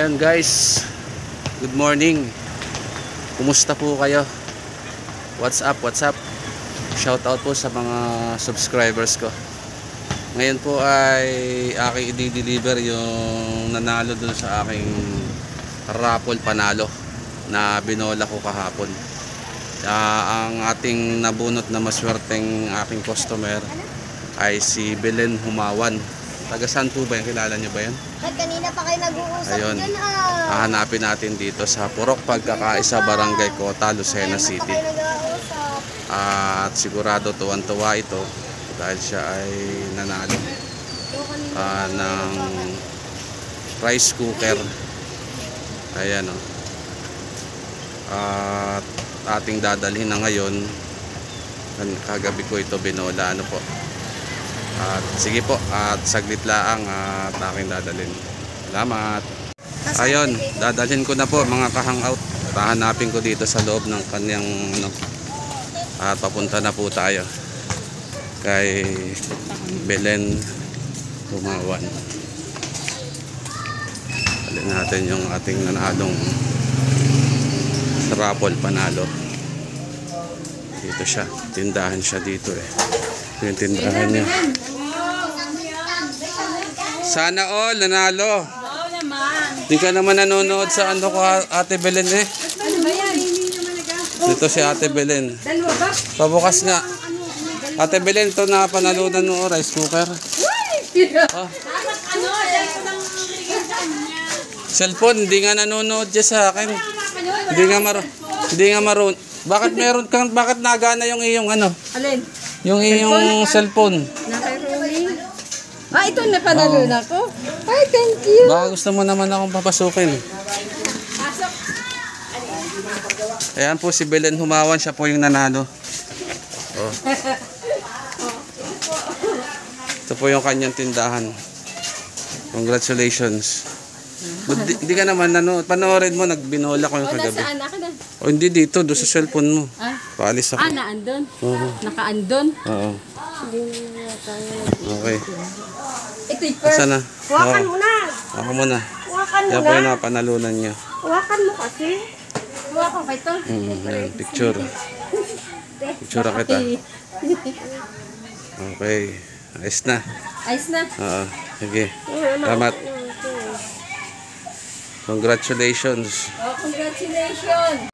Ayun guys, good morning. Kumusta po kayo? What's up, what's up? Shout out po sa mga subscribers ko. Ngayon po ay aking i-deliver yung nanalo dun sa aking raffle panalo na binola ko kahapon. Ah, ang ating nabunot na maswerteng aking customer ay si Belen Humawan. Taga saan po ba yan? Kilala niyo ba yan? At kanina pa kayo nag-uusap Ayun. dyan ah. Hahanapin natin dito sa Purok Pagkakaisa Barangay Kota, Lucena Kanina City. pa kayo nag-uusap. At sigurado tuwan-tuwa ito dahil siya ay nanalo ah, ng rice cooker. Ayan o. At ating dadalhin na ngayon. Kan- Kagabi ko ito binola. Ano po. At sige po. At saglit lang at aking dadalhin. Salamat. Ayun, dadalhin ko na po mga ka-hangout. Hahanapin ko dito sa loob ng kanyang ano, at papunta na po tayo kay Belen Tumawan. Alin natin yung ating nanalong raffle panalo. Dito siya. Tindahan siya dito eh. Yung tindahan niya. Sana all nanalo. Oo naman. Di ka naman nanonood sa ano ko Ate Belen eh. Ano? Hindi Dito si Ate Belen. Dalawa ba? Pabukas nga. Ate Belen, ito na panalunan mo rice cooker. Ah, cellphone, hindi nga nanonood dyan sa akin. Hindi nga maro. Hindi nga maroon. Bakit meron kang bakit nagana yung iyong ano? Alin? Yung iyong cellphone. Naka-rolling? Ah, ito na panalo na ko. Ay, thank you. Baka gusto mo naman akong papasukin. Pasok. Ayan po si Belen Humawan, siya po yung nanalo. Oh. Ito po yung kanyang tindahan. Congratulations. But di, di ka naman ano, panoorin mo, nagbinola ko yung O, kagabi. nasaan? Naka na. O hindi dito, doon sa cellphone mo. Ah, Paalis ako. ah naandun. Oo. Nakaandun. Oo. Okay. Ito yung first. Saan na? Huwakan mo na. Ako muna. Huwakan mo Yan po na. yung napanalunan niya. Huwakan mo kasi. Kuha ko pa ito. Mm, ayan, picture. Picture kita. Okay. Ayos na. Ayos na. Oo. Sige. Salamat. Congratulations. Oh, congratulations.